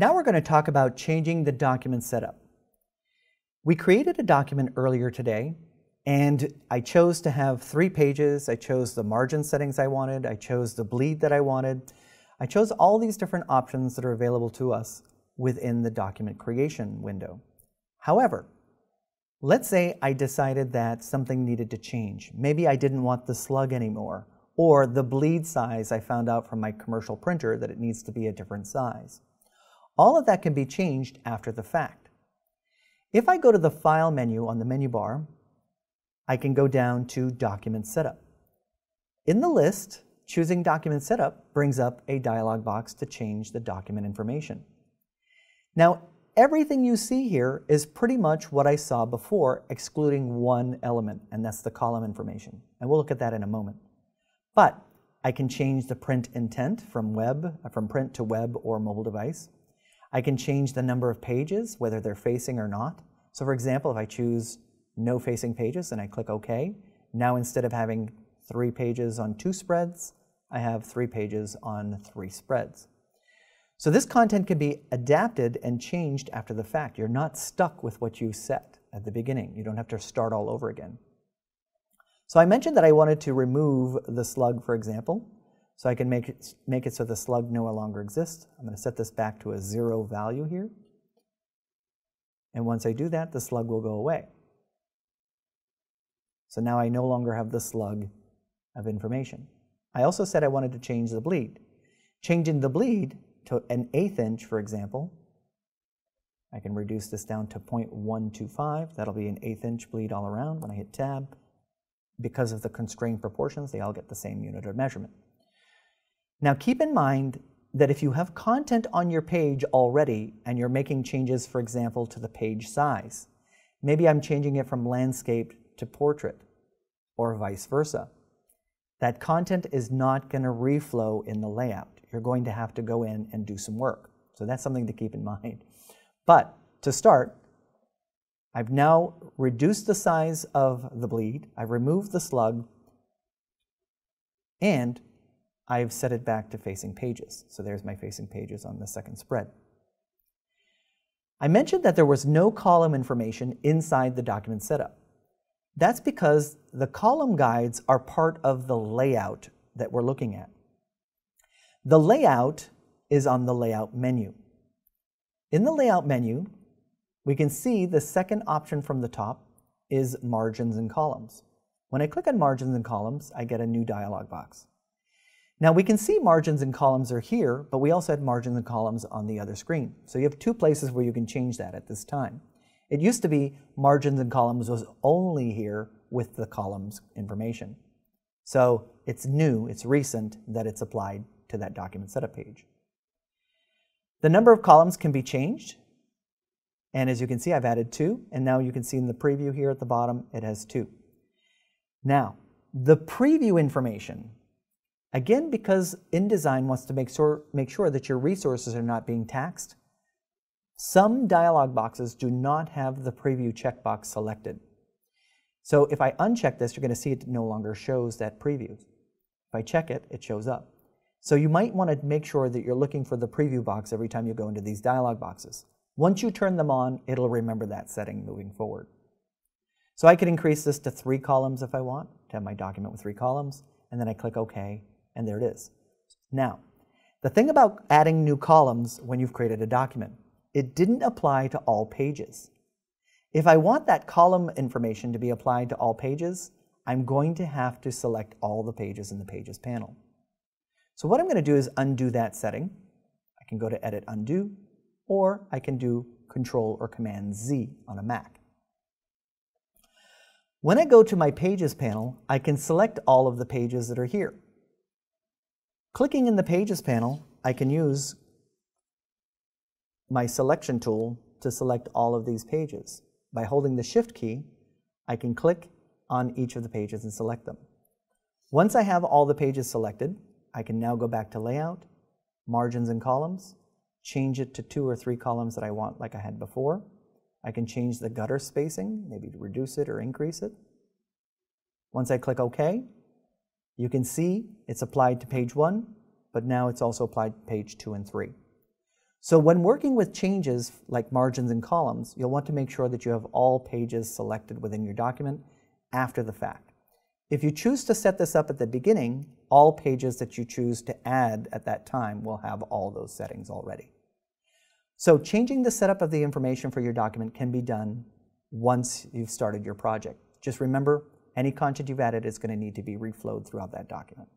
Now we're going to talk about changing the document setup. We created a document earlier today and I chose to have three pages. I chose the margin settings I wanted. I chose the bleed that I wanted. I chose all these different options that are available to us within the document creation window. However, let's say I decided that something needed to change. Maybe I didn't want the slug anymore, or the bleed size I found out from my commercial printer that it needs to be a different size. All of that can be changed after the fact. If I go to the File menu on the menu bar, I can go down to Document Setup. In the list, choosing Document Setup brings up a dialog box to change the document information. Now, everything you see here is pretty much what I saw before, excluding one element, and that's the column information. And we'll look at that in a moment. But I can change the print intent from web, from print to web or mobile device. I can change the number of pages, whether they're facing or not. So for example, if I choose no facing pages and I click OK, now instead of having three pages on two spreads, I have three pages on three spreads. So this content can be adapted and changed after the fact. You're not stuck with what you set at the beginning. You don't have to start all over again. So I mentioned that I wanted to remove the slug, for example. So I can make it, make it so the slug no longer exists. I'm going to set this back to a zero value here. And once I do that, the slug will go away. So now I no longer have the slug of information. I also said I wanted to change the bleed. Changing the bleed to an eighth inch, for example, I can reduce this down to 0.125. That'll be an eighth inch bleed all around when I hit tab. Because of the constrained proportions, they all get the same unit of measurement. Now keep in mind that if you have content on your page already and you're making changes, for example, to the page size, maybe I'm changing it from landscape to portrait or vice versa. That content is not going to reflow in the layout. You're going to have to go in and do some work. So that's something to keep in mind. But to start, I've now reduced the size of the bleed, I've removed the slug, and I've set it back to facing pages. So there's my facing pages on the second spread. I mentioned that there was no column information inside the document setup. That's because the column guides are part of the layout that we're looking at. The layout is on the layout menu. In the layout menu, we can see the second option from the top is margins and columns. When I click on margins and columns, I get a new dialog box. Now we can see margins and columns are here, but we also had margins and columns on the other screen. So you have two places where you can change that at this time. It used to be margins and columns was only here with the columns information. So it's new, it's recent that it's applied to that document setup page. The number of columns can be changed. And as you can see, I've added two. And now you can see in the preview here at the bottom, it has two. Now, the preview information Again, because InDesign wants to make sure, make sure that your resources are not being taxed, some dialog boxes do not have the preview checkbox selected. So if I uncheck this, you're going to see it no longer shows that preview. If I check it, it shows up. So you might want to make sure that you're looking for the preview box every time you go into these dialog boxes. Once you turn them on, it'll remember that setting moving forward. So I could increase this to three columns if I want, to have my document with three columns, and then I click OK, and there it is. Now, the thing about adding new columns when you've created a document, it didn't apply to all pages. If I want that column information to be applied to all pages, I'm going to have to select all the pages in the Pages panel. So what I'm going to do is undo that setting. I can go to Edit Undo, or I can do Control or Command Z on a Mac. When I go to my Pages panel, I can select all of the pages that are here. Clicking in the Pages panel, I can use my selection tool to select all of these pages. By holding the Shift key, I can click on each of the pages and select them. Once I have all the pages selected, I can now go back to Layout, Margins and Columns, change it to two or three columns that I want like I had before. I can change the gutter spacing, maybe to reduce it or increase it. Once I click OK, you can see it's applied to page one, but now it's also applied to page two and three. So when working with changes like margins and columns, you'll want to make sure that you have all pages selected within your document after the fact. If you choose to set this up at the beginning, all pages that you choose to add at that time will have all those settings already. So changing the setup of the information for your document can be done once you've started your project. Just remember, any content you've added is going to need to be reflowed throughout that document.